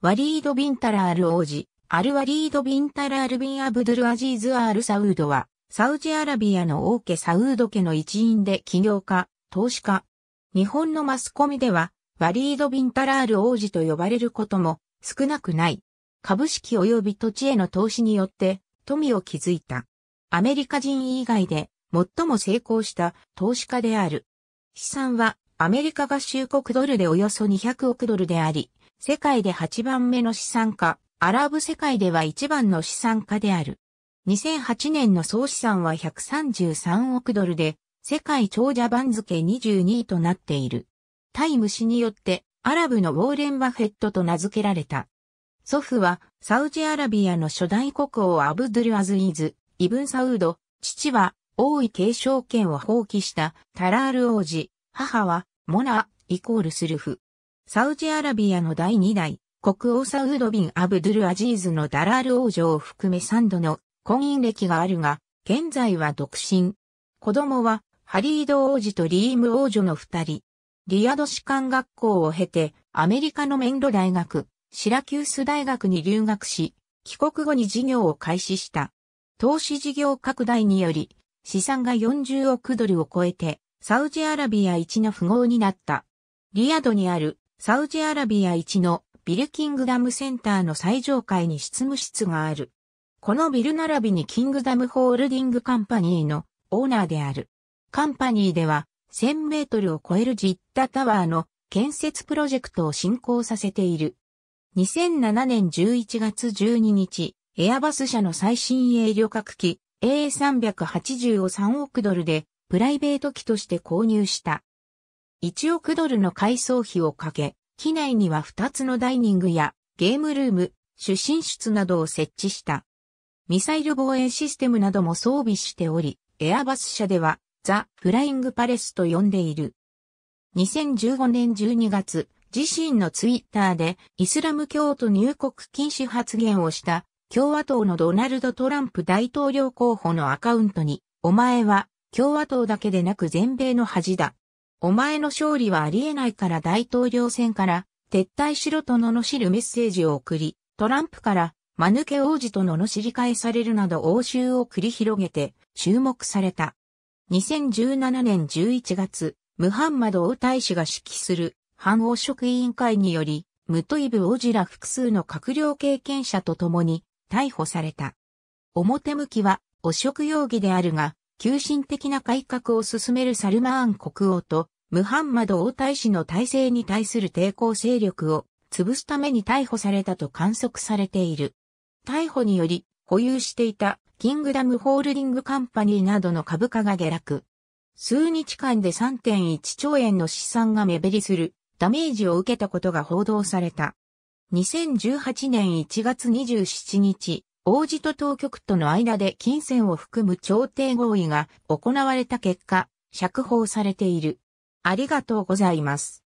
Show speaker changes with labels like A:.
A: ワリード・ビンタラール王子、アルワリード・ビンタラール・ビン・アブドゥル・アジーズ・アール・サウードは、サウジアラビアの王家サウード家の一員で起業家、投資家。日本のマスコミでは、ワリード・ビンタラール王子と呼ばれることも少なくない。株式及び土地への投資によって富を築いた。アメリカ人以外で最も成功した投資家である。資産はアメリカ合衆国ドルでおよそ200億ドルであり、世界で8番目の資産家、アラブ世界では一番の資産家である。2008年の総資産は133億ドルで、世界長者番付22位となっている。タイム氏によってアラブのウォーレン・バフェットと名付けられた。祖父はサウジアラビアの初代国王アブドゥル・アズイズ、イブン・サウード、父は王位継承権を放棄したタラール王子、母はモナ、イコールスルフ。サウジアラビアの第2代、国王サウードビン・アブドゥル・アジーズのダラール王女を含め3度の婚姻歴があるが、現在は独身。子供は、ハリード王子とリーム王女の二人。リアド士官学校を経て、アメリカのメンロ大学、シラキュース大学に留学し、帰国後に事業を開始した。投資事業拡大により、資産が40億ドルを超えて、サウジアラビア一の富豪になった。リアドにあるサウジアラビア一のビルキングダムセンターの最上階に執務室がある。このビル並びにキングダムホールディングカンパニーのオーナーである。カンパニーでは1000メートルを超えるジッタタワーの建設プロジェクトを進行させている。2007年11月12日、エアバス社の最新鋭旅客機 A380 を3億ドルでプライベート機として購入した。1億ドルの改装費をかけ、機内には2つのダイニングやゲームルーム、主寝室などを設置した。ミサイル防衛システムなども装備しており、エアバス社ではザ・フライングパレスと呼んでいる。2015年12月、自身のツイッターでイスラム教徒入国禁止発言をした共和党のドナルド・トランプ大統領候補のアカウントに、お前は共和党だけでなく全米の恥だ。お前の勝利はありえないから大統領選から撤退しろと罵るメッセージを送り、トランプから間抜け王子と罵り返されるなど応酬を繰り広げて注目された。2017年11月、ムハンマド王太子が指揮する反王職委員会により、ムトイブ王子ら複数の閣僚経験者と共に逮捕された。表向きは汚職容疑であるが、急進的な改革を進めるサルマーン国王とムハンマド王太子の体制に対する抵抗勢力を潰すために逮捕されたと観測されている。逮捕により保有していたキングダムホールディングカンパニーなどの株価が下落。数日間で3.1兆円の資産が目減りするダメージを受けたことが報道された。2018年1月27日、王子と当局との間で金銭を含む調停合意が行われた結果、釈放されている。ありがとうございます。